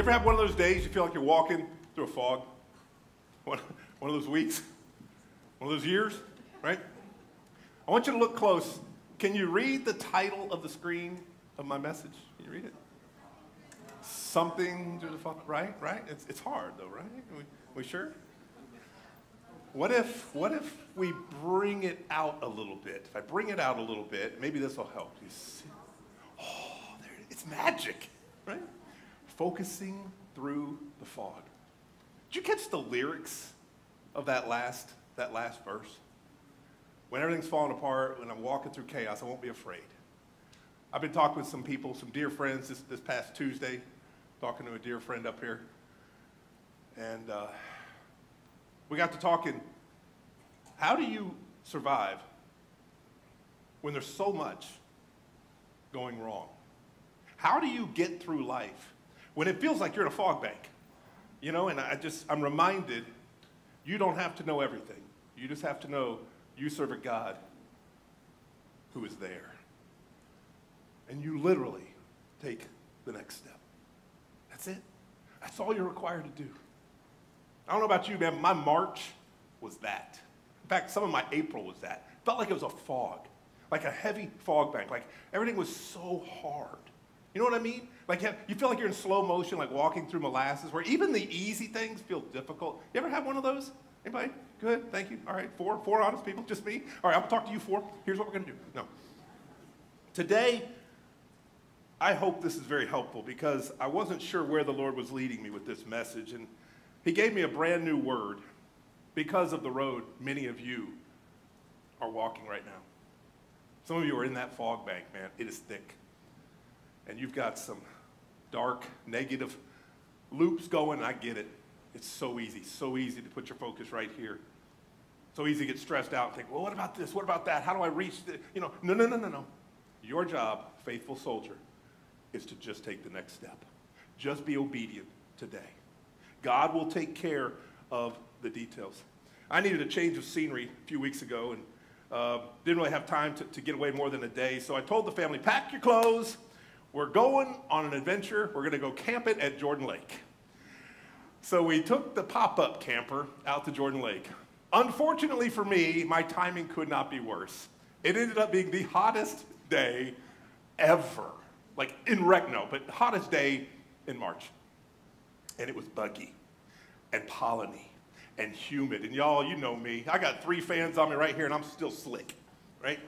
You ever have one of those days you feel like you're walking through a fog? One, one of those weeks? One of those years, right? I want you to look close. Can you read the title of the screen of my message? Can you read it? Something to the fog, right? Right? It's, it's hard though, right? We, we sure? What if, what if we bring it out a little bit? If I bring it out a little bit, maybe this will help. You see? Oh, there. It's magic, right? Focusing through the fog. Did you catch the lyrics of that last, that last verse? When everything's falling apart, when I'm walking through chaos, I won't be afraid. I've been talking with some people, some dear friends this, this past Tuesday, talking to a dear friend up here. And uh, we got to talking how do you survive when there's so much going wrong? How do you get through life when it feels like you're in a fog bank? You know, and I just, I'm reminded you don't have to know everything. You just have to know you serve a God who is there. And you literally take the next step. That's it. That's all you're required to do. I don't know about you, man. My March was that. In fact, some of my April was that. Felt like it was a fog, like a heavy fog bank. Like everything was so hard. You know what I mean? Like you feel like you're in slow motion, like walking through molasses, where even the easy things feel difficult. You ever have one of those? Anybody? Good, thank you. All right, four, four honest people, just me. All right, I'm gonna talk to you four. Here's what we're gonna do. No. Today, I hope this is very helpful because I wasn't sure where the Lord was leading me with this message. And He gave me a brand new word because of the road many of you are walking right now. Some of you are in that fog bank, man. It is thick. And you've got some dark, negative loops going. I get it. It's so easy, so easy to put your focus right here. So easy to get stressed out and think, well, what about this? What about that? How do I reach the, you know, no, no, no, no, no. Your job, faithful soldier, is to just take the next step. Just be obedient today. God will take care of the details. I needed a change of scenery a few weeks ago and uh, didn't really have time to, to get away more than a day. So I told the family, pack your clothes. We're going on an adventure. We're going to go camping at Jordan Lake. So we took the pop-up camper out to Jordan Lake. Unfortunately for me, my timing could not be worse. It ended up being the hottest day ever. Like in Recno, but hottest day in March. And it was buggy and polleny and humid. And y'all, you know me. I got three fans on me right here and I'm still slick, right?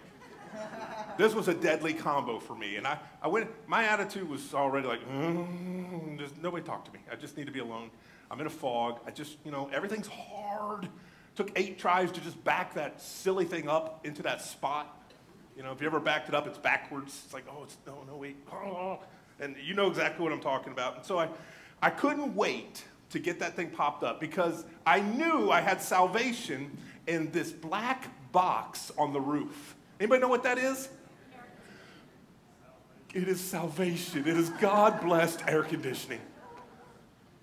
This was a deadly combo for me. And I, I went, my attitude was already like, mm, just, nobody talk to me. I just need to be alone. I'm in a fog. I just, you know, everything's hard. Took eight tries to just back that silly thing up into that spot. You know, if you ever backed it up, it's backwards. It's like, oh, it's, no, no, wait. Oh, and you know exactly what I'm talking about. And so I, I couldn't wait to get that thing popped up because I knew I had salvation in this black box on the roof. Anybody know what that is? It is salvation. It is God blessed air conditioning.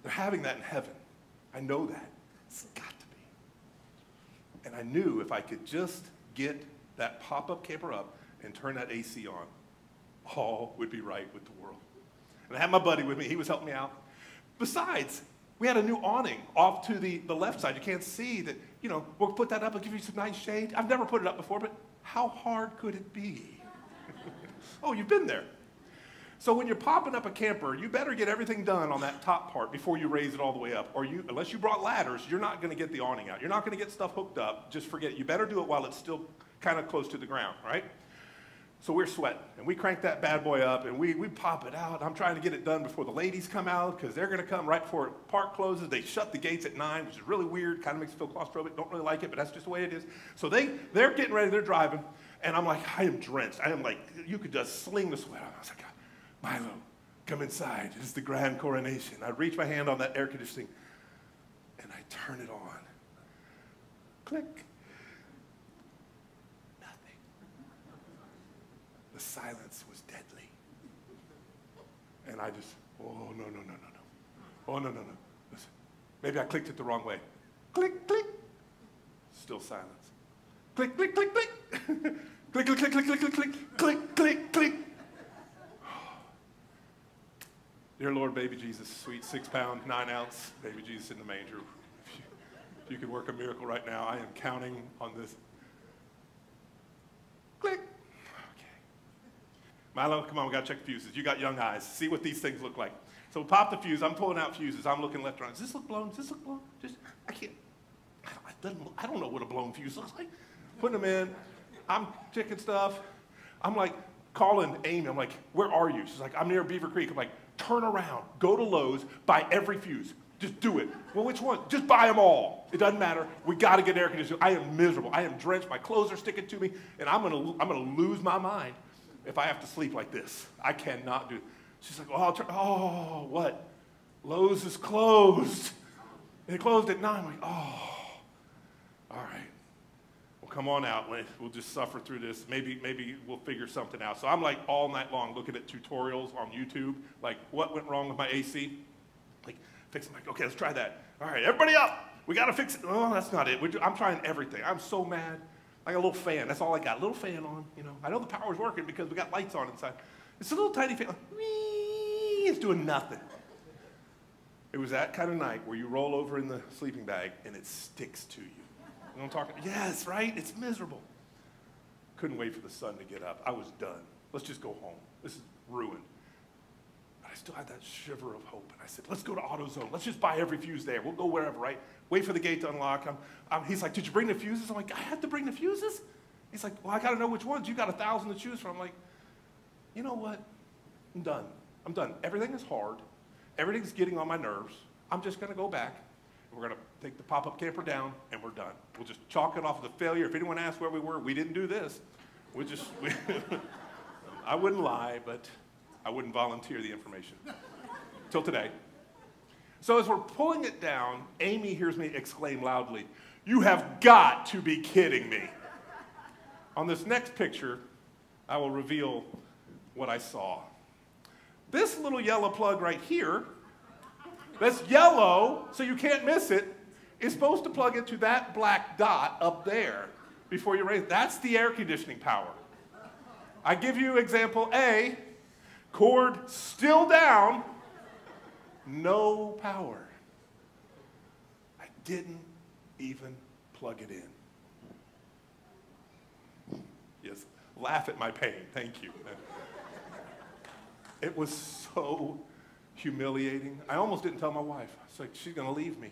They're having that in heaven. I know that. It's got to be. And I knew if I could just get that pop up camper up and turn that AC on, all would be right with the world. And I had my buddy with me. He was helping me out. Besides, we had a new awning off to the, the left side. You can't see that, you know, we'll put that up and give you some nice shade. I've never put it up before, but how hard could it be? oh, you've been there. So when you're popping up a camper, you better get everything done on that top part before you raise it all the way up. Or you, unless you brought ladders, you're not going to get the awning out. You're not going to get stuff hooked up. Just forget it. You better do it while it's still kind of close to the ground, right? So we're sweating, and we crank that bad boy up, and we, we pop it out. I'm trying to get it done before the ladies come out, because they're going to come right before park closes. They shut the gates at 9, which is really weird, kind of makes me feel claustrophobic. Don't really like it, but that's just the way it is. So they, they're getting ready, they're driving, and I'm like, I am drenched. I am like, you could just sling the sweat. I was like, Milo, come inside. It's the grand coronation. I reach my hand on that air conditioning, and I turn it on. Click. Silence was deadly. And I just, oh, no, no, no, no, no. Oh, no, no, no. Listen, maybe I clicked it the wrong way. Click, click. Still silence. Click, click, click, click. click, click, click, click, click, click, click, click, click, click. Dear Lord, baby Jesus, sweet six pound, nine ounce baby Jesus in the manger. If you, if you could work a miracle right now, I am counting on this. Click. Okay. Milo, come on, we got to check the fuses. You got young eyes. See what these things look like. So we pop the fuse. I'm pulling out fuses. I'm looking left right. Does this look blown? Does this look blown? Just, I can't. I don't, I don't know what a blown fuse looks like. Putting them in. I'm checking stuff. I'm like calling Amy. I'm like, where are you? She's like, I'm near Beaver Creek. I'm like, turn around. Go to Lowe's. Buy every fuse. Just do it. Well, which one? Just buy them all. It doesn't matter. We got to get air conditioning. I am miserable. I am drenched. My clothes are sticking to me, and I'm gonna I'm gonna lose my mind if I have to sleep like this. I cannot do. It. She's like, oh, oh, what? Lowe's is closed. And it closed at 9. I'm like, oh, all right. Well, come on out. We'll just suffer through this. Maybe, maybe we'll figure something out. So I'm like all night long looking at tutorials on YouTube, like what went wrong with my AC? Like, fixing, like, okay, let's try that. All right, everybody up. We got to fix it. Oh, that's not it. I'm trying everything. I'm so mad. I got a little fan. That's all I got. A little fan on, you know. I know the power's working because we got lights on inside. It's a little tiny fan. Like, it's doing nothing. It was that kind of night where you roll over in the sleeping bag and it sticks to you. You know I'm talking Yes, right? It's miserable. Couldn't wait for the sun to get up. I was done. Let's just go home. This is ruined. But I still had that shiver of hope. And I said, let's go to AutoZone. Let's just buy every fuse there. We'll go wherever, right? Wait for the gate to unlock. I'm, I'm, he's like, did you bring the fuses? I'm like, I have to bring the fuses? He's like, well, I got to know which ones. You got a thousand to choose from. I'm like, you know what? I'm done. I'm done. Everything is hard. Everything's getting on my nerves. I'm just going to go back. We're going to take the pop up camper down, and we're done. We'll just chalk it off as a failure. If anyone asks where we were, we didn't do this. We just, we I wouldn't lie, but I wouldn't volunteer the information. Till today. So as we're pulling it down, Amy hears me exclaim loudly, You have got to be kidding me. On this next picture, I will reveal what I saw. This little yellow plug right here, that's yellow, so you can't miss it, is supposed to plug into that black dot up there before you raise. That's the air conditioning power. I give you example A, cord still down, no power. I didn't even plug it in. Yes, laugh at my pain. Thank you. It was so humiliating. I almost didn't tell my wife. I was like, she's going to leave me.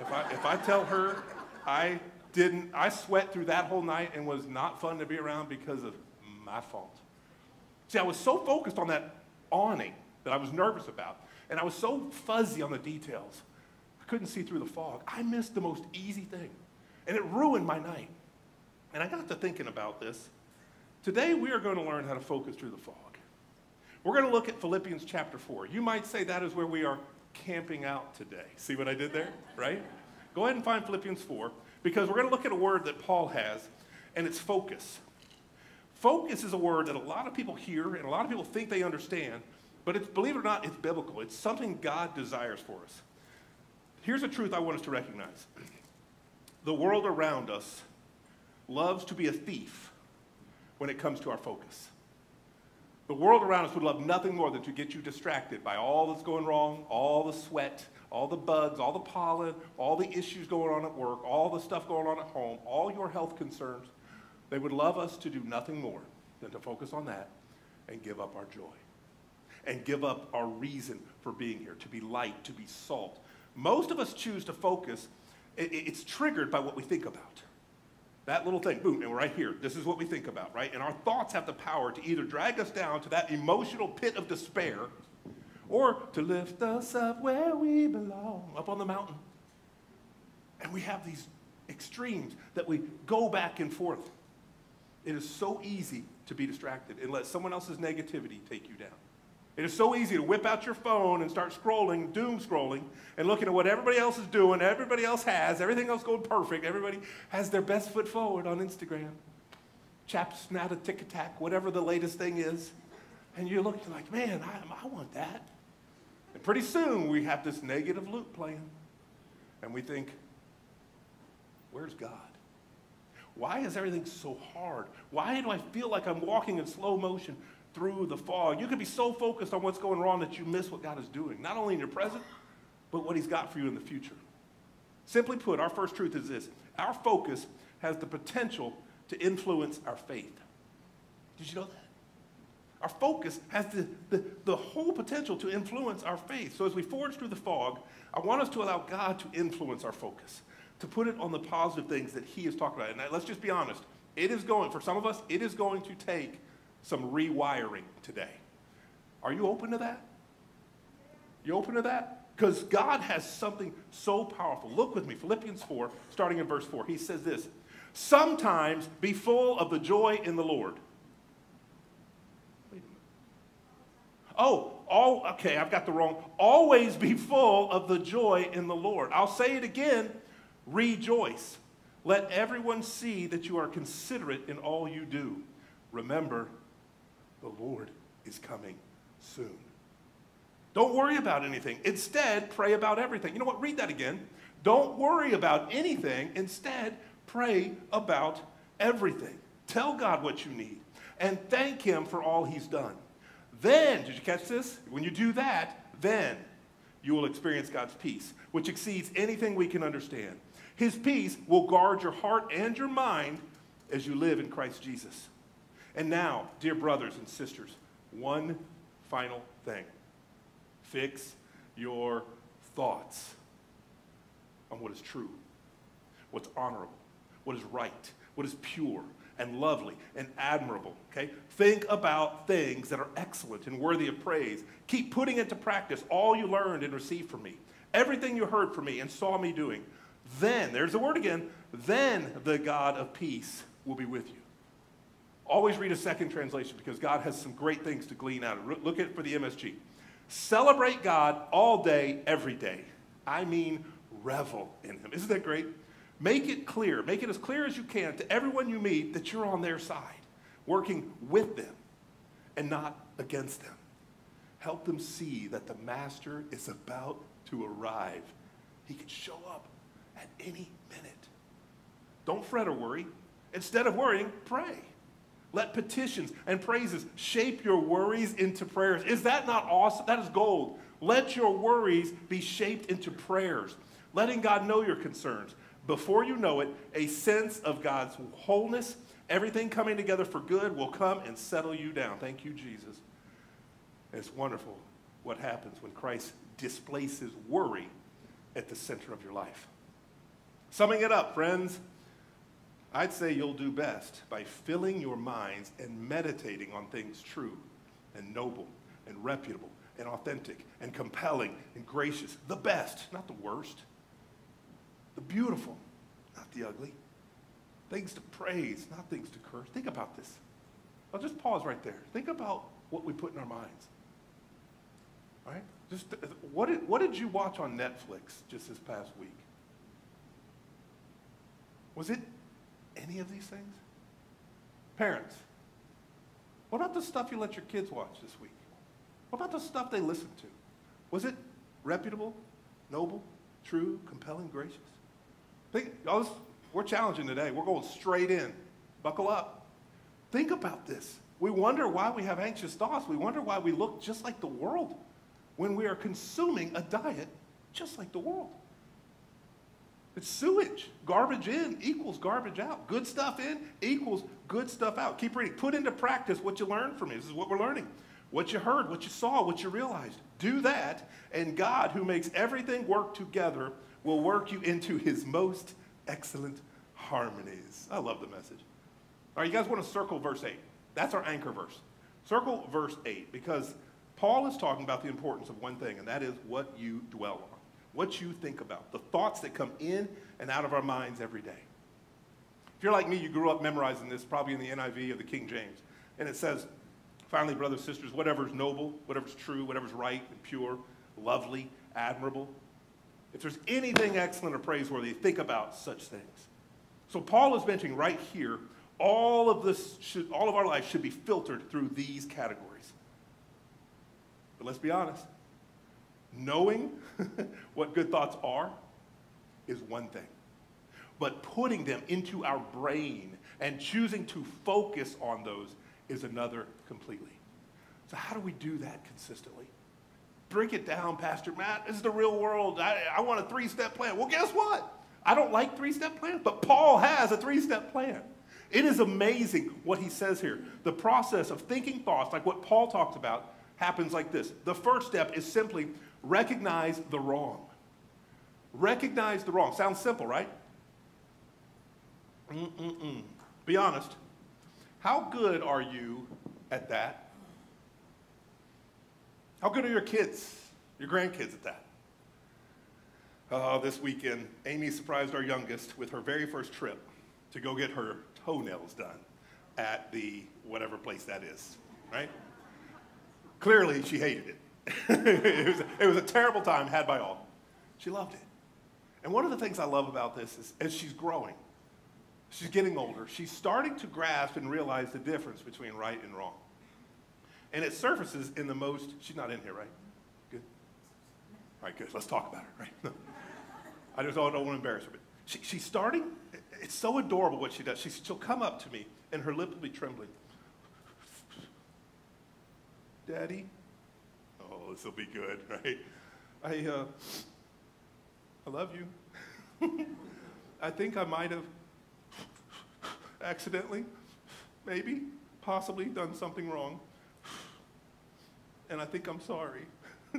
If I, if I tell her I didn't, I sweat through that whole night and was not fun to be around because of my fault. See, I was so focused on that awning that I was nervous about, and I was so fuzzy on the details, I couldn't see through the fog. I missed the most easy thing, and it ruined my night. And I got to thinking about this. Today, we are going to learn how to focus through the fog. We're going to look at Philippians chapter 4. You might say that is where we are camping out today. See what I did there? Right? Go ahead and find Philippians 4 because we're going to look at a word that Paul has, and it's focus. Focus is a word that a lot of people hear and a lot of people think they understand, but it's, believe it or not, it's biblical. It's something God desires for us. Here's a truth I want us to recognize the world around us loves to be a thief when it comes to our focus. The world around us would love nothing more than to get you distracted by all that's going wrong, all the sweat, all the bugs, all the pollen, all the issues going on at work, all the stuff going on at home, all your health concerns. They would love us to do nothing more than to focus on that and give up our joy and give up our reason for being here, to be light, to be salt. Most of us choose to focus, it's triggered by what we think about. That little thing, boom, and we're right here. This is what we think about, right? And our thoughts have the power to either drag us down to that emotional pit of despair or to lift us up where we belong, up on the mountain. And we have these extremes that we go back and forth. It is so easy to be distracted and let someone else's negativity take you down. It is so easy to whip out your phone and start scrolling, doom scrolling, and looking at what everybody else is doing, everybody else has, everything else going perfect, everybody has their best foot forward on Instagram. Chaps snap a TikTok, whatever the latest thing is. And you're looking like, man, I, I want that. And pretty soon we have this negative loop playing. And we think, where's God? Why is everything so hard? Why do I feel like I'm walking in slow motion? through the fog. You can be so focused on what's going wrong that you miss what God is doing, not only in your present, but what He's got for you in the future. Simply put, our first truth is this our focus has the potential to influence our faith. Did you know that? Our focus has the, the, the, whole potential to influence our faith. So as we forge through the fog, I want us to allow God to influence our focus, to put it on the positive things that He is talking about. And let's just be honest. It is going, for some of us, it is going to take some rewiring today. Are you open to that? You open to that? Because God has something so powerful. Look with me, Philippians 4, starting in verse 4. He says this Sometimes be full of the joy in the Lord. Wait a minute. Oh, all, okay, I've got the wrong. Always be full of the joy in the Lord. I'll say it again rejoice. Let everyone see that you are considerate in all you do. Remember, the Lord is coming soon. Don't worry about anything. Instead, pray about everything. You know what? Read that again. Don't worry about anything. Instead, pray about everything. Tell God what you need and thank Him for all He's done. Then, did you catch this? When you do that, then you will experience God's peace, which exceeds anything we can understand. His peace will guard your heart and your mind as you live in Christ Jesus. And now, dear brothers and sisters, one final thing fix your thoughts on what is true, what's honorable, what is right, what is pure and lovely and admirable. Okay? Think about things that are excellent and worthy of praise. Keep putting into practice all you learned and received from me, everything you heard from me and saw me doing. Then, there's the word again, then the God of peace will be with you. Always read a second translation because God has some great things to glean out of it. Look at it for the MSG. Celebrate God all day, every day. I mean, revel in Him. Isn't that great? Make it clear, make it as clear as you can to everyone you meet that you're on their side, working with them and not against them. Help them see that the Master is about to arrive. He can show up at any minute. Don't fret or worry. Instead of worrying, pray. Let petitions and praises shape your worries into prayers. Is that not awesome? That is gold. Let your worries be shaped into prayers, letting God know your concerns. Before you know it, a sense of God's wholeness, everything coming together for good, will come and settle you down. Thank you, Jesus. It's wonderful what happens when Christ displaces worry at the center of your life. Summing it up, friends. I'd say you'll do best by filling your minds and meditating on things true and noble and reputable and authentic and compelling and gracious. The best, not the worst. The beautiful, not the ugly. Things to praise, not things to curse. Think about this. I'll just pause right there. Think about what we put in our minds. All right? Just uh, what did, what did you watch on Netflix just this past week? Was it any of these things? Parents, what about the stuff you let your kids watch this week? What about the stuff they listen to? Was it reputable, noble, true, compelling, gracious? Think, we're challenging today. We're going straight in. Buckle up. Think about this. We wonder why we have anxious thoughts. We wonder why we look just like the world when we are consuming a diet just like the world. It's sewage. Garbage in equals garbage out. Good stuff in equals good stuff out. Keep reading. Put into practice what you learned from me. This is what we're learning. What you heard, what you saw, what you realized. Do that, and God, who makes everything work together, will work you into his most excellent harmonies. I love the message. All right, you guys want to circle verse 8. That's our anchor verse. Circle verse 8 because Paul is talking about the importance of one thing, and that is what you dwell on what you think about, the thoughts that come in and out of our minds every day. If you're like me, you grew up memorizing this, probably in the NIV or the King James. And it says, finally, brothers, and sisters, whatever's noble, whatever's true, whatever's right and pure, lovely, admirable, if there's anything excellent or praiseworthy, think about such things. So Paul is mentioning right here, all of this should, all of our life should be filtered through these categories. But let's be honest, Knowing what good thoughts are is one thing, but putting them into our brain and choosing to focus on those is another completely. So, how do we do that consistently? Break it down, Pastor Matt. This is the real world. I, I want a three step plan. Well, guess what? I don't like three step plans, but Paul has a three step plan. It is amazing what he says here. The process of thinking thoughts, like what Paul talks about, happens like this. The first step is simply recognize the wrong. Recognize the wrong. Sounds simple, right? Mm-mm-mm. Be honest. How good are you at that? How good are your kids, your grandkids at that? Uh, this weekend, Amy surprised our youngest with her very first trip to go get her toenails done at the whatever place that is, right? Clearly, she hated it. it, was, it was a terrible time had by all. She loved it. And one of the things I love about this is as she's growing, she's getting older, she's starting to grasp and realize the difference between right and wrong. And it surfaces in the most, she's not in here, right? Good? All right, good. Let's talk about her, right? I just don't, don't want to embarrass her. But she, she's starting, it's so adorable what she does. She, she'll come up to me and her lip will be trembling. Daddy, oh, this will be good, right? I, uh, I love you. I think I might have accidentally, maybe, possibly done something wrong. And I think I'm sorry.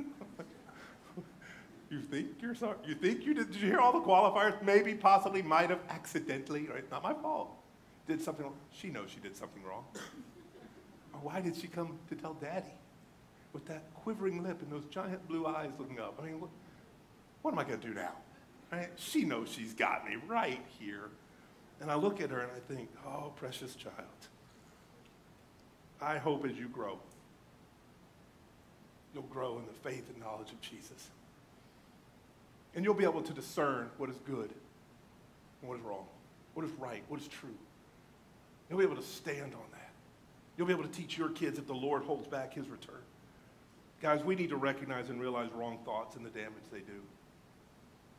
you think you're sorry? You think you did? Did you hear all the qualifiers? Maybe, possibly, might have, accidentally, right? Not my fault. Did something wrong. She knows she did something wrong. or why did she come to tell daddy with that quivering lip and those giant blue eyes looking up? I mean, what, what am I going to do now? Right? She knows she's got me right here. And I look at her and I think, oh, precious child. I hope as you grow, you'll grow in the faith and knowledge of Jesus. And you'll be able to discern what is good and what is wrong, what is right, what is true. You'll be able to stand on that. You'll be able to teach your kids if the Lord holds back his return. Guys, we need to recognize and realize wrong thoughts and the damage they do.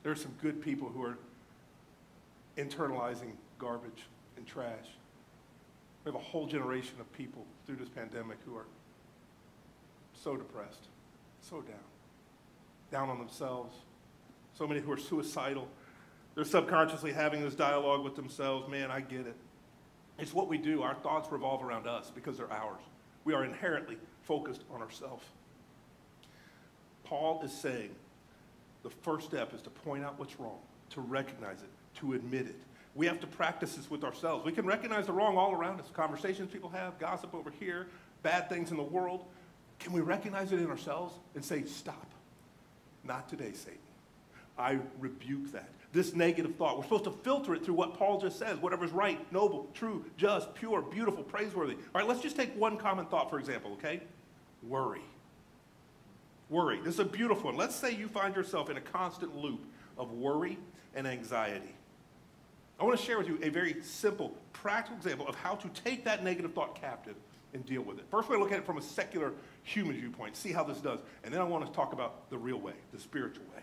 There are some good people who are internalizing garbage and trash. We have a whole generation of people through this pandemic who are so depressed, so down, down on themselves. So many who are suicidal. They're subconsciously having this dialogue with themselves. Man, I get it. It's what we do. Our thoughts revolve around us because they're ours. We are inherently focused on ourselves. Paul is saying the first step is to point out what's wrong, to recognize it, to admit it. We have to practice this with ourselves. We can recognize the wrong all around us conversations people have, gossip over here, bad things in the world. Can we recognize it in ourselves and say, Stop? Not today, Satan. I rebuke that. This negative thought. We're supposed to filter it through what Paul just says whatever's right, noble, true, just, pure, beautiful, praiseworthy. All right, let's just take one common thought, for example, okay? Worry worry. This is a beautiful one. Let's say you find yourself in a constant loop of worry and anxiety. I want to share with you a very simple, practical example of how to take that negative thought captive and deal with it. First, we're going to look at it from a secular human viewpoint, see how this does. And then I want to talk about the real way, the spiritual way.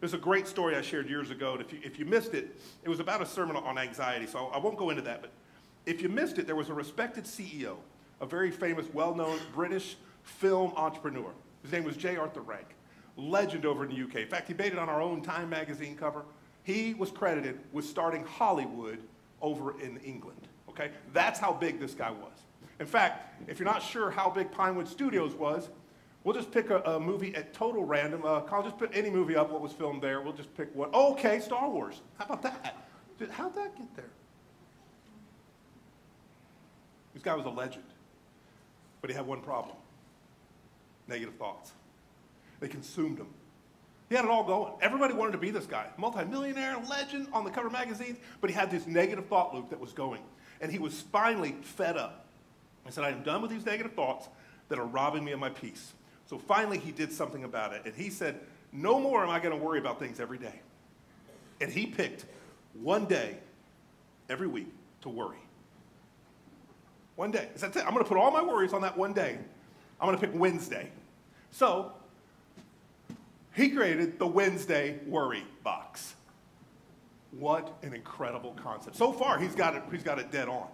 There's a great story I shared years ago. And if you, if you missed it, it was about a sermon on anxiety, so I won't go into that. But if you missed it, there was a respected CEO, a very famous, well known British film entrepreneur. His name was J. Arthur Rank, legend over in the UK. In fact, he made it on our own Time magazine cover. He was credited with starting Hollywood over in England. Okay? That's how big this guy was. In fact, if you're not sure how big Pinewood Studios was, we'll just pick a, a movie at total random. Uh, I'll just put any movie up what was filmed there. We'll just pick one. Oh, okay, Star Wars. How about that? How'd that get there? This guy was a legend, but he had one problem negative thoughts. They consumed him. He had it all going. Everybody wanted to be this guy, multimillionaire, legend on the cover magazines, but he had this negative thought loop that was going. And he was finally fed up. He said, I am done with these negative thoughts that are robbing me of my peace. So finally, he did something about it. And he said, No more am I going to worry about things every day. And he picked one day every week to worry. One day. He said, I'm going to put all my worries on that one day I'm going to pick Wednesday. So he created the Wednesday worry box. What an incredible concept. So far, he's got it, he's got it dead on.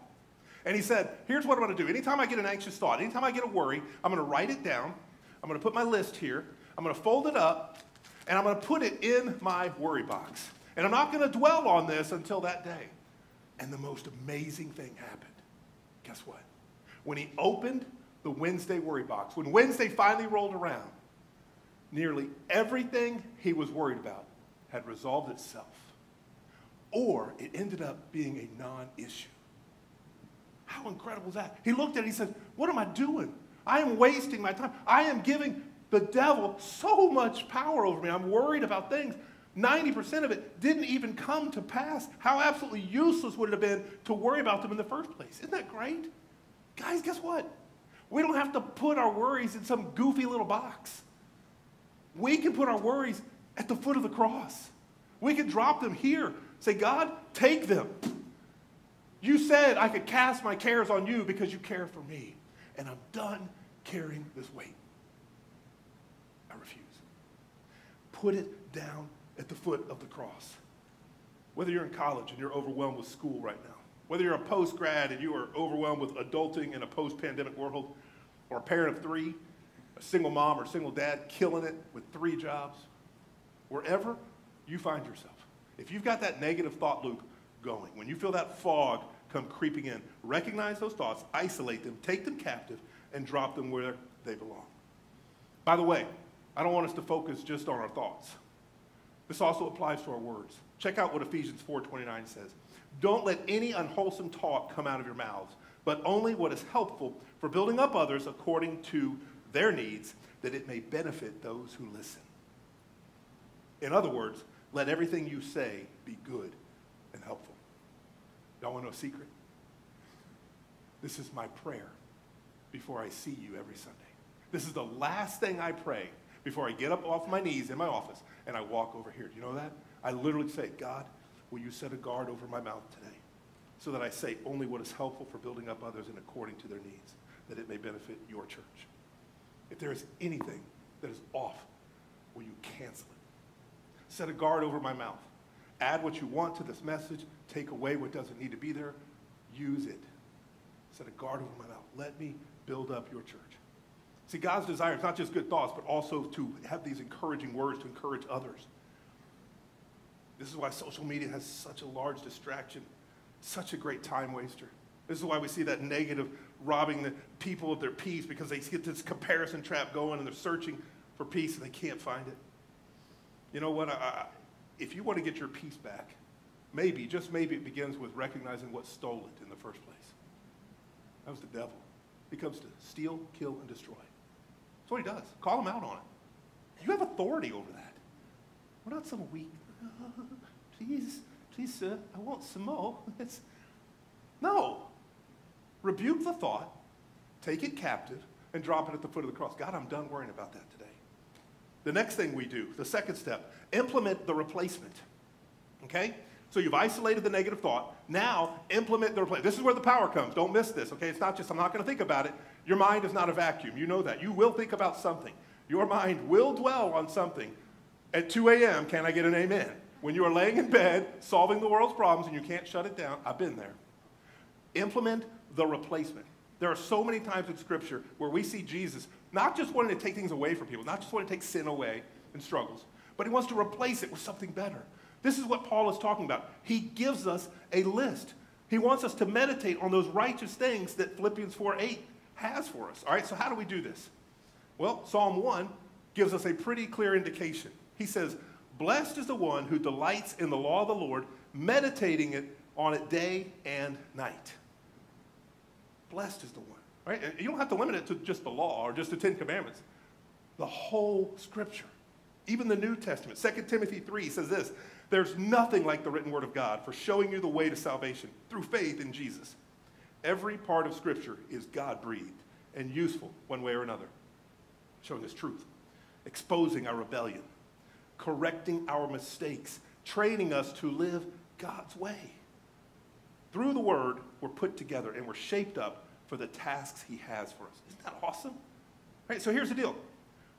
And he said, Here's what I'm going to do. Anytime I get an anxious thought, anytime I get a worry, I'm going to write it down. I'm going to put my list here. I'm going to fold it up, and I'm going to put it in my worry box. And I'm not going to dwell on this until that day. And the most amazing thing happened. Guess what? When he opened the Wednesday worry box, when Wednesday finally rolled around, nearly everything he was worried about had resolved itself. Or it ended up being a non issue. How incredible is that? He looked at it he said, What am I doing? I am wasting my time. I am giving the devil so much power over me. I'm worried about things. 90% of it didn't even come to pass. How absolutely useless would it have been to worry about them in the first place? Isn't that great? Guys, guess what? We don't have to put our worries in some goofy little box. We can put our worries at the foot of the cross. We can drop them here. Say, God, take them. You said I could cast my cares on you because you care for me. And I'm done carrying this weight. I refuse. Put it down at the foot of the cross. Whether you're in college and you're overwhelmed with school right now, whether you're a post grad and you are overwhelmed with adulting in a post pandemic world, or a parent of three, a single mom or single dad killing it with three jobs, wherever you find yourself, if you've got that negative thought loop going, when you feel that fog come creeping in, recognize those thoughts, isolate them, take them captive, and drop them where they belong. By the way, I don't want us to focus just on our thoughts. This also applies to our words. Check out what Ephesians 4:29 says. Don't let any unwholesome talk come out of your mouths, but only what is helpful for building up others according to their needs, that it may benefit those who listen. In other words, let everything you say be good and helpful. Y'all want to know a secret? This is my prayer before I see you every Sunday. This is the last thing I pray before I get up off my knees in my office and I walk over here. Do you know that? I literally say, God, will you set a guard over my mouth today so that I say only what is helpful for building up others and according to their needs, that it may benefit your church. If there is anything that is off, will you cancel it? Set a guard over my mouth. Add what you want to this message. Take away what doesn't need to be there. Use it. Set a guard over my mouth. Let me build up your church. See, God's desire is not just good thoughts, but also to have these encouraging words to encourage others. This is why social media has such a large distraction, such a great time waster. This is why we see that negative robbing the people of their peace because they get this comparison trap going and they're searching for peace and they can't find it. You know what? I, if you want to get your peace back, maybe, just maybe, it begins with recognizing what stole it in the first place. That was the devil. He comes to steal, kill, and destroy. That's what he does. Call him out on it. You have authority over that. We're not some weak, please, please, sir, I want some more. It's, no. Rebuke the thought, take it captive, and drop it at the foot of the cross. God, I'm done worrying about that today. The next thing we do, the second step, implement the replacement. Okay? So you've isolated the negative thought. Now implement the replacement. This is where the power comes. Don't miss this. Okay? It's not just, I'm not going to think about it. Your mind is not a vacuum. You know that. You will think about something. Your mind will dwell on something. At 2 a.m., can I get an amen? When you are laying in bed solving the world's problems and you can't shut it down, I've been there. Implement the replacement. There are so many times in Scripture where we see Jesus not just wanting to take things away from people, not just wanting to take sin away and struggles, but he wants to replace it with something better. This is what Paul is talking about. He gives us a list. He wants us to meditate on those righteous things that Philippians 4 8 has for us. All right, so how do we do this? Well, Psalm 1 gives us a pretty clear indication. He says, Blessed is the one who delights in the law of the Lord, meditating it on it day and night. Blessed is the one. Right? You don't have to limit it to just the law or just the Ten Commandments. The whole Scripture, even the New Testament. 2 Timothy 3 says this There's nothing like the written word of God for showing you the way to salvation through faith in Jesus. Every part of Scripture is God breathed and useful one way or another, showing us truth, exposing our rebellion, correcting our mistakes, training us to live God's way. Through the Word, we're put together and we're shaped up for the tasks he has for us. Isn't that awesome? Right, so here's the deal.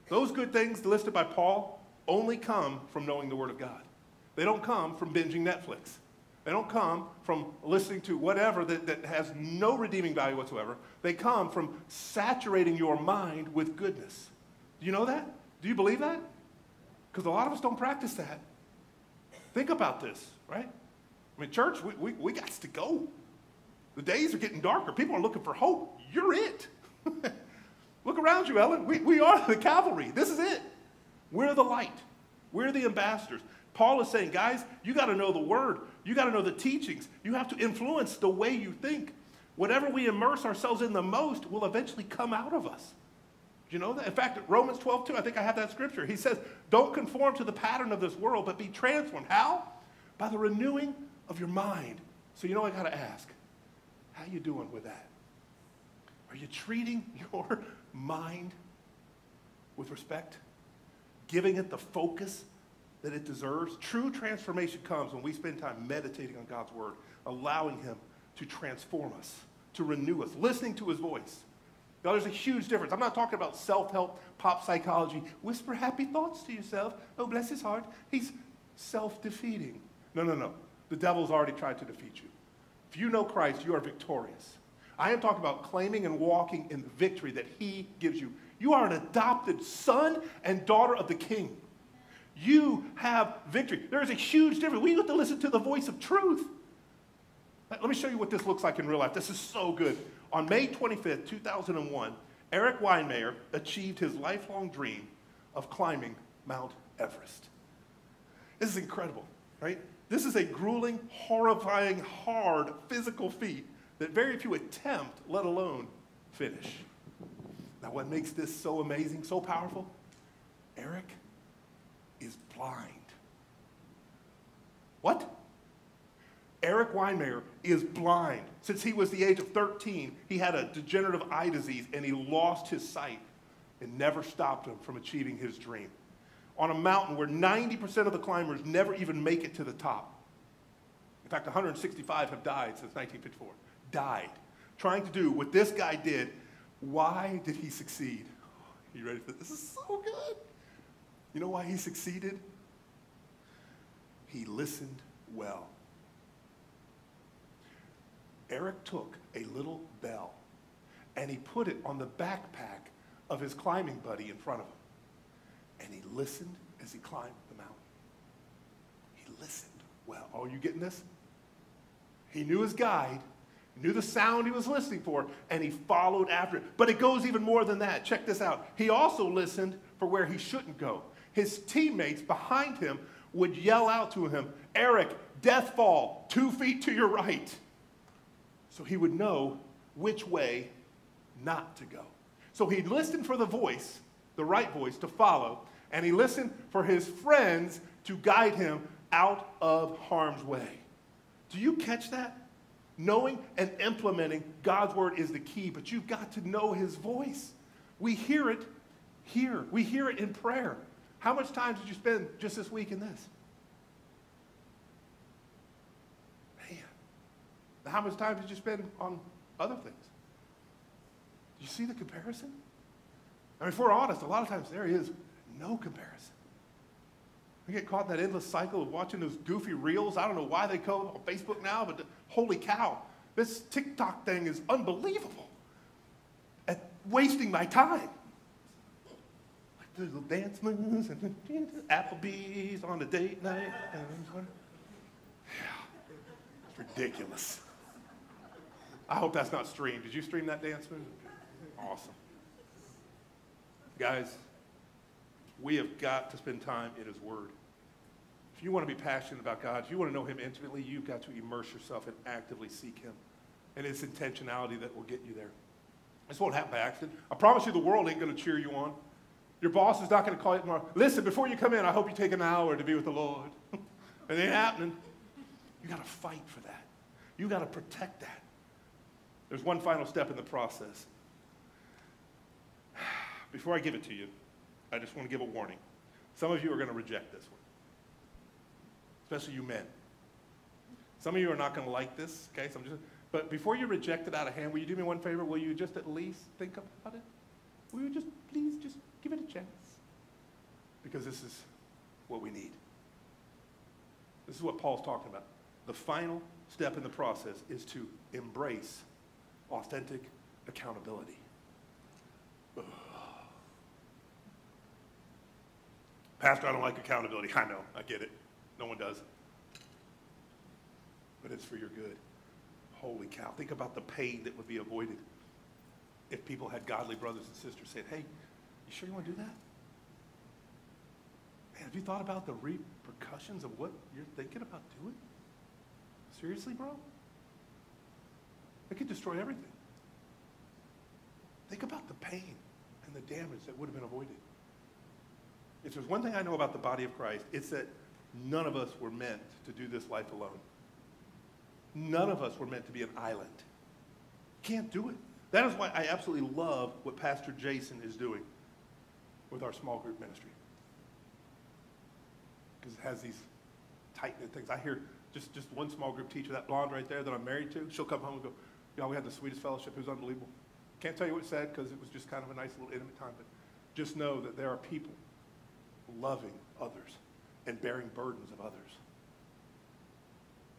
Those good things listed by Paul only come from knowing the Word of God. They don't come from binging Netflix. They don't come from listening to whatever that, that has no redeeming value whatsoever. They come from saturating your mind with goodness. Do you know that? Do you believe that? Because a lot of us don't practice that. Think about this, right? I mean, church, we, we, we got to go. The days are getting darker. People are looking for hope. You're it. Look around you, Ellen. We, we are the cavalry. This is it. We're the light. We're the ambassadors. Paul is saying, guys, you got to know the word. You got to know the teachings. You have to influence the way you think. Whatever we immerse ourselves in the most will eventually come out of us. Do you know that? In fact, Romans 12, 2, I think I have that scripture. He says, Don't conform to the pattern of this world, but be transformed. How? By the renewing of your mind. So you know I got to ask, how you doing with that? Are you treating your mind with respect? Giving it the focus that it deserves? True transformation comes when we spend time meditating on God's word, allowing him to transform us, to renew us, listening to his voice. Now, there's a huge difference. I'm not talking about self help, pop psychology. Whisper happy thoughts to yourself. Oh, bless his heart. He's self defeating. No, no, no. The devil's already tried to defeat you. If you know Christ, you are victorious. I am talking about claiming and walking in the victory that he gives you. You are an adopted son and daughter of the king. You have victory. There is a huge difference. We have to listen to the voice of truth. Let me show you what this looks like in real life. This is so good. On May 25th, 2001, Erik Weihenmayer achieved his lifelong dream of climbing Mount Everest. This is incredible, right? This is a grueling, horrifying, hard physical feat that very few attempt, let alone finish. Now, what makes this so amazing, so powerful? Erik is blind. What? Erik Weihenmayer is blind. Since he was the age of 13, he had a degenerative eye disease and he lost his sight and never stopped him from achieving his dream. On a mountain where 90% of the climbers never even make it to the top. In fact, 165 have died since 1954. Died. Trying to do what this guy did. Why did he succeed? Are you ready for this? This is so good. You know why he succeeded? He listened well. Erik took a little bell and he put it on the backpack of his climbing buddy in front of him. And he listened as he climbed the mountain. He listened well. Oh, you getting this? He knew his guide, knew the sound he was listening for, and he followed after it. But it goes even more than that. Check this out. He also listened for where he shouldn't go. His teammates behind him would yell out to him, Erik, death fall, two feet to your right. So he would know which way not to go. So he listened for the voice, the right voice, to follow, and he listened for his friends to guide him out of harm's way. Do you catch that? Knowing and implementing God's word is the key, but you've got to know his voice. We hear it here, we hear it in prayer. How much time did you spend just this week in this? Man. How much time did you spend on other things? Do you see the comparison? I mean, if we're honest, a lot of times there is no comparison. We get caught in that endless cycle of watching those goofy reels. I don't know why they go on Facebook now, but holy cow, this TikTok thing is unbelievable at wasting my time. Like the little dance moves and Applebee's on a date night. Yeah, it's ridiculous. I hope that's not streamed. Did you stream that dance move? Awesome. Guys, we have got to spend time in His Word. If you want to be passionate about God, if you want to know Him intimately, you've got to immerse yourself and actively seek Him. And it's intentionality that will get you there. This won't happen by accident. I promise you, the world ain't going to cheer you on. Your boss is not going to call you tomorrow. Listen, before you come in, I hope you take an hour to be with the Lord. it ain't happening. You got to fight for that. You got to protect that. There's one final step in the process. Before I give it to you, I just want to give a warning. Some of you are going to reject this one, especially you men. Some of you are not going to like this, okay? So just, but before you reject it out of hand, will you do me one favor? Will you just at least think about it? Will you just please just give it a chance? Because this is what we need. This is what Paul's talking about. the final step in the process is to embrace authentic accountability. Ugh. Pastor, I don't like accountability. I know, I get it. No one does. But it's for your good. Holy cow. Think about the pain that would be avoided if people had godly brothers and sisters saying, hey, you sure you want to do that? Man, have you thought about the repercussions of what you're thinking about doing? Seriously, bro? It could destroy everything. Think about the pain and the damage that would have been avoided. If there's one thing I know about the body of Christ, it's that none of us were meant to do this life alone. None of us were meant to be an island. Can't do it. That is why I absolutely love what Pastor Jason is doing with our small group ministry. Because it has these tight knit things. I hear just, just one small group teacher, that blonde right there that I'm married to, she'll come home and go, know, we had the sweetest fellowship. It was unbelievable. Can't tell you what it said because it was just kind of a nice little intimate time, but just know that there are people loving others and bearing burdens of others.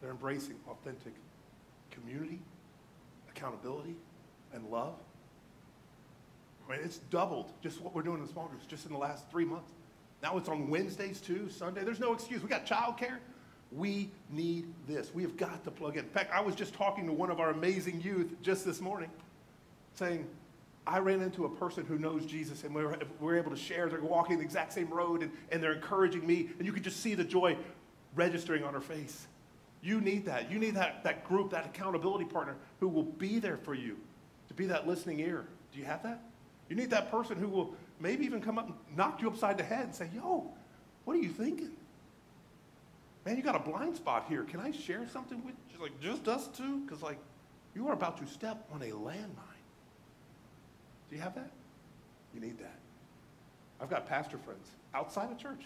They're embracing authentic community, accountability, and love. I mean, it's doubled just what we're doing in small groups just in the last three months. Now it's on Wednesdays too, Sunday. There's no excuse. We got childcare. We need this. We have got to plug in. In fact, I was just talking to one of our amazing youth just this morning saying, I ran into a person who knows Jesus and we were, we were able to share. They're walking the exact same road and, and they're encouraging me. And you could just see the joy registering on her face. You need that. You need that, that group, that accountability partner who will be there for you, to be that listening ear. Do you have that? You need that person who will maybe even come up and knock you upside the head and say, Yo, what are you thinking? Man, you got a blind spot here. Can I share something with you? Like, just us two? Because, like, you are about to step on a landmine. Do you have that? You need that. I've got pastor friends outside of church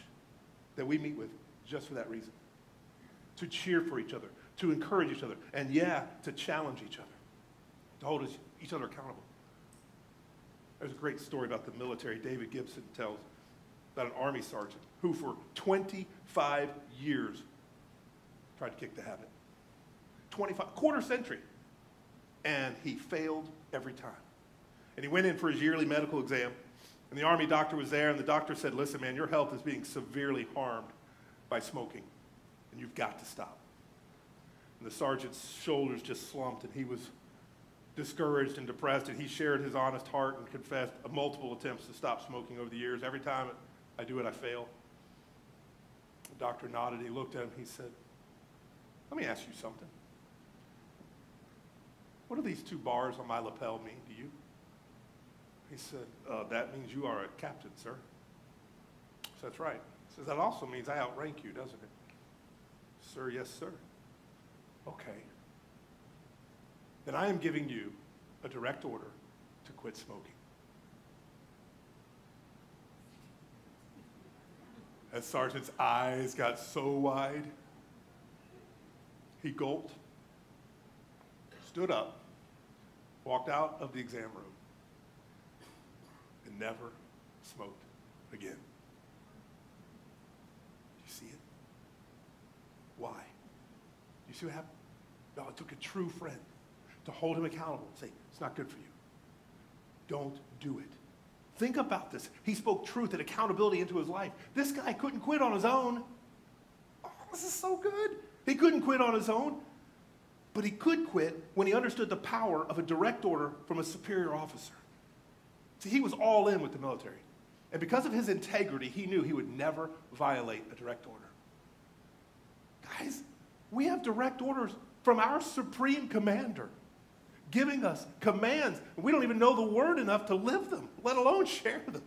that we meet with just for that reason to cheer for each other, to encourage each other, and yeah, to challenge each other, to hold each other accountable. There's a great story about the military David Gibson tells about an army sergeant who, for 25 years, tried to kick the habit. 25, quarter century. And he failed every time. And he went in for his yearly medical exam. And the army doctor was there, and the doctor said, Listen, man, your health is being severely harmed by smoking, and you've got to stop. And the sergeant's shoulders just slumped, and he was discouraged and depressed, and he shared his honest heart and confessed multiple attempts to stop smoking over the years. Every time I do it, I fail. The doctor nodded. He looked at him. He said, Let me ask you something. What do these two bars on my lapel mean to you? He said, uh, that means you are a captain, sir. So that's right. He says, that also means I outrank you, doesn't it? Sir, yes, sir. Okay. Then I am giving you a direct order to quit smoking. As Sergeant's eyes got so wide, he gulped, stood up, walked out of the exam room, and never smoked again. You see it? Why? You see what happened? No, it took a true friend to hold him accountable and say, it's not good for you. Don't do it. Think about this. He spoke truth and accountability into his life. This guy couldn't quit on his own. Oh, this is so good. He couldn't quit on his own, but he could quit when he understood the power of a direct order from a superior officer. See, he was all in with the military. And because of his integrity, he knew he would never violate a direct order. Guys, we have direct orders from our supreme commander giving us commands. We don't even know the word enough to live them, let alone share them.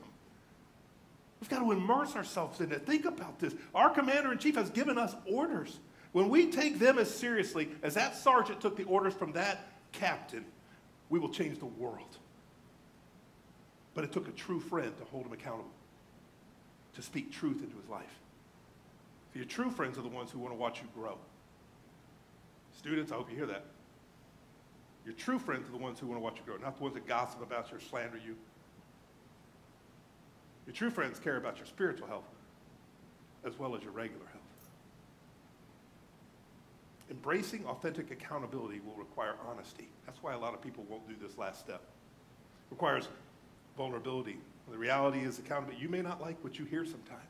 We've got to immerse ourselves in it. Think about this. Our commander in chief has given us orders. When we take them as seriously as that sergeant took the orders from that captain, we will change the world. But it took a true friend to hold him accountable, to speak truth into his life. So your true friends are the ones who want to watch you grow. Students, I hope you hear that. Your true friends are the ones who want to watch you grow, not the ones that gossip about you or slander you. Your true friends care about your spiritual health as well as your regular health. Embracing authentic accountability will require honesty. That's why a lot of people won't do this last step. It requires vulnerability. The reality is accountability. You may not like what you hear sometimes,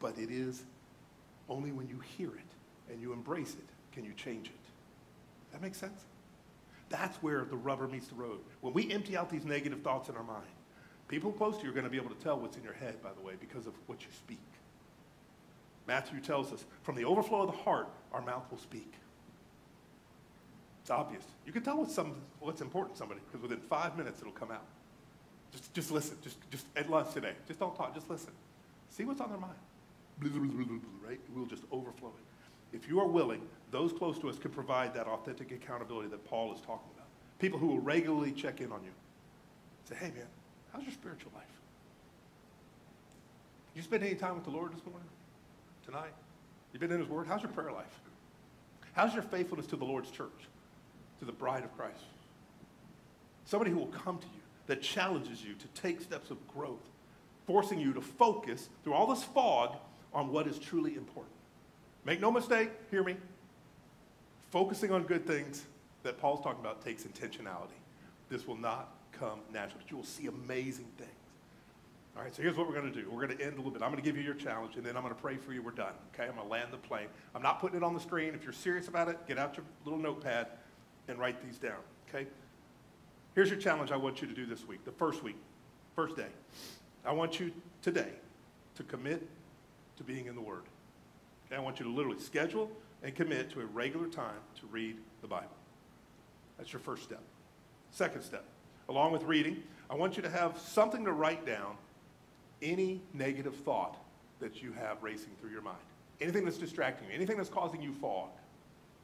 but it is only when you hear it and you embrace it can you change it. That makes sense? That's where the rubber meets the road. When we empty out these negative thoughts in our mind, people close to you are going to be able to tell what's in your head, by the way, because of what you speak. Matthew tells us, from the overflow of the heart, our mouth will speak. It's obvious. You can tell what's, some, what's important to somebody because within five minutes it'll come out. Just, just listen. Just, just at lunch today. Just don't talk. Just listen. See what's on their mind. Right? We'll just overflow it. If you are willing, those close to us can provide that authentic accountability that Paul is talking about. People who will regularly check in on you. Say, hey man, how's your spiritual life? You spend any time with the Lord this morning? Tonight? You've been in his word? How's your prayer life? How's your faithfulness to the Lord's church? To the bride of Christ? Somebody who will come to you that challenges you to take steps of growth, forcing you to focus through all this fog on what is truly important. Make no mistake, hear me. Focusing on good things that Paul's talking about takes intentionality. This will not come naturally, but you will see amazing things. All right, so here's what we're going to do. We're going to end a little bit. I'm going to give you your challenge, and then I'm going to pray for you. We're done. Okay, I'm going to land the plane. I'm not putting it on the screen. If you're serious about it, get out your little notepad and write these down. Okay? Here's your challenge I want you to do this week, the first week, first day. I want you today to commit to being in the Word. Okay, I want you to literally schedule and commit to a regular time to read the Bible. That's your first step. Second step, along with reading, I want you to have something to write down any negative thought that you have racing through your mind. Anything that's distracting you, anything that's causing you fog.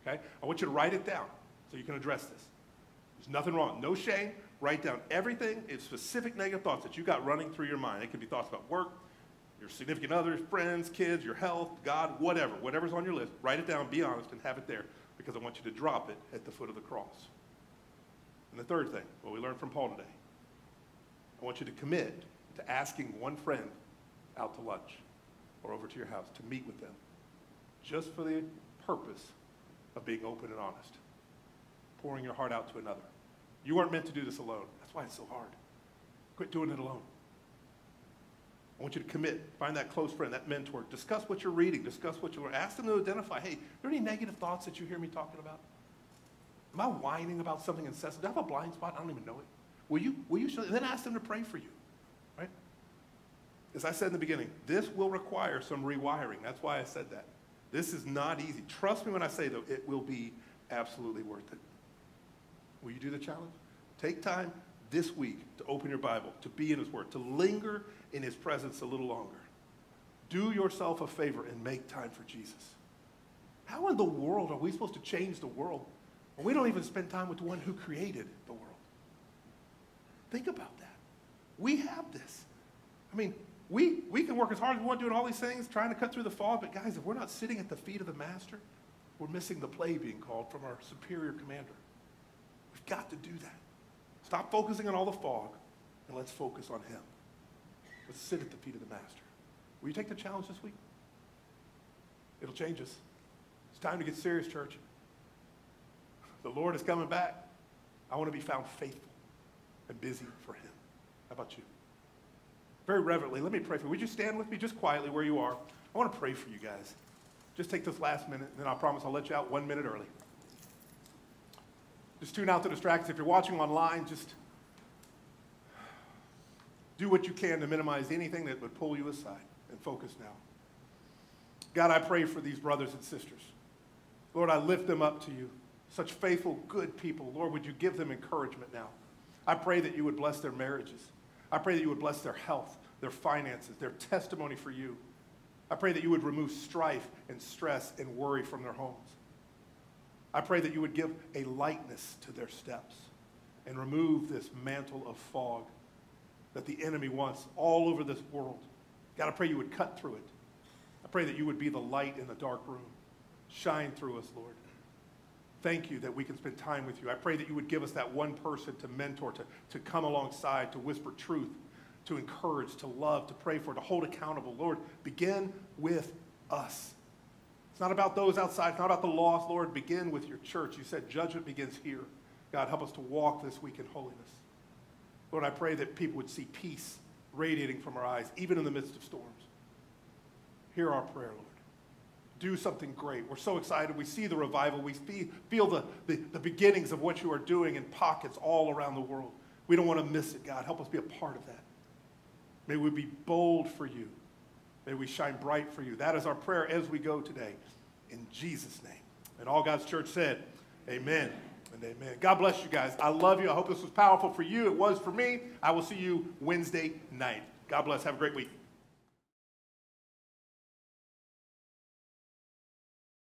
Okay? I want you to write it down so you can address this. There's nothing wrong. No shame. Write down everything, it's specific negative thoughts that you got running through your mind. It could be thoughts about work, your significant others, friends, kids, your health, God, whatever. Whatever's on your list, write it down, be honest, and have it there because I want you to drop it at the foot of the cross. And the third thing, what we learned from Paul today, I want you to commit to asking one friend out to lunch or over to your house to meet with them just for the purpose of being open and honest, pouring your heart out to another. You weren't meant to do this alone. That's why it's so hard. Quit doing it alone. I want you to commit. Find that close friend, that mentor. Discuss what you're reading. Discuss what you're Ask them to identify, hey, are there any negative thoughts that you hear me talking about? Am I whining about something incessant? Do I have a blind spot? I don't even know it. Will you, will you show, then ask them to pray for you, right? As I said in the beginning, this will require some rewiring. That's why I said that. This is not easy. Trust me when I say, though, it will be absolutely worth it. Will you do the challenge? Take time this week to open your Bible, to be in His Word, to linger in His presence a little longer. Do yourself a favor and make time for Jesus. How in the world are we supposed to change the world when we don't even spend time with the one who created the world? Think about that. We have this. I mean, we, we can work as hard as we want doing all these things, trying to cut through the fog, but guys, if we're not sitting at the feet of the Master, we're missing the play being called from our superior commander. We've got to do that. Stop focusing on all the fog and let's focus on Him. Let's sit at the feet of the Master. Will you take the challenge this week? It'll change us. It's time to get serious, church. The Lord is coming back. I want to be found faithful and busy for Him. How about you? Very reverently, let me pray for you. Would you stand with me just quietly where you are? I want to pray for you guys. Just take this last minute, and then I promise I'll let you out one minute early. Just tune out the distractions. If you're watching online, just do what you can to minimize anything that would pull you aside and focus now. God, I pray for these brothers and sisters. Lord, I lift them up to you. Such faithful, good people. Lord, would you give them encouragement now? I pray that you would bless their marriages. I pray that you would bless their health, their finances, their testimony for you. I pray that you would remove strife and stress and worry from their homes. I pray that you would give a lightness to their steps and remove this mantle of fog that the enemy wants all over this world. God, I pray you would cut through it. I pray that you would be the light in the dark room. Shine through us, Lord. Thank you that we can spend time with you. I pray that you would give us that one person to mentor, to, to come alongside, to whisper truth, to encourage, to love, to pray for, to hold accountable. Lord, begin with us. It's not about those outside. It's not about the lost. Lord, begin with your church. You said judgment begins here. God, help us to walk this week in holiness. Lord, I pray that people would see peace radiating from our eyes, even in the midst of storms. Hear our prayer, Lord. Do something great. We're so excited. We see the revival. We feel the, the, the beginnings of what you are doing in pockets all around the world. We don't want to miss it, God. Help us be a part of that. May we be bold for you. May we shine bright for you. That is our prayer as we go today. In Jesus' name. And all God's church said, Amen and amen. God bless you guys. I love you. I hope this was powerful for you. It was for me. I will see you Wednesday night. God bless. Have a great week.